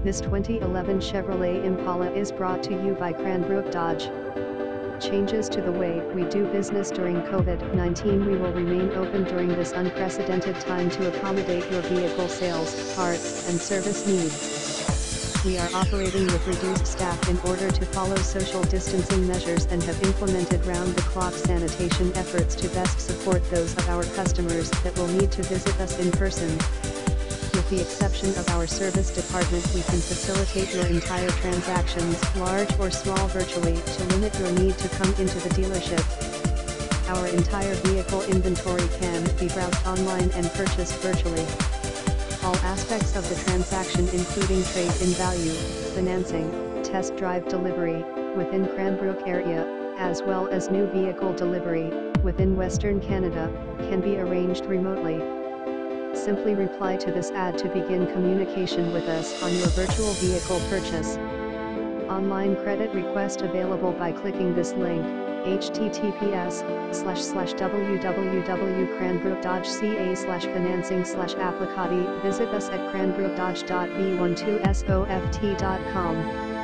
This 2011 Chevrolet Impala is brought to you by Cranbrook Dodge. Changes to the way we do business during COVID-19 We will remain open during this unprecedented time to accommodate your vehicle sales, parts, and service needs. We are operating with reduced staff in order to follow social distancing measures and have implemented round-the-clock sanitation efforts to best support those of our customers that will need to visit us in person. With the exception of our service department we can facilitate your entire transactions, large or small virtually, to limit your need to come into the dealership. Our entire vehicle inventory can be browsed online and purchased virtually all aspects of the transaction including trade-in value, financing, test drive delivery, within Cranbrook area, as well as new vehicle delivery, within Western Canada, can be arranged remotely. Simply reply to this ad to begin communication with us on your virtual vehicle purchase. Online credit request available by clicking this link https www.cranbrookdodge.ca slash financing slash applicati. Visit us at cranbrookdodge.v12soft.com.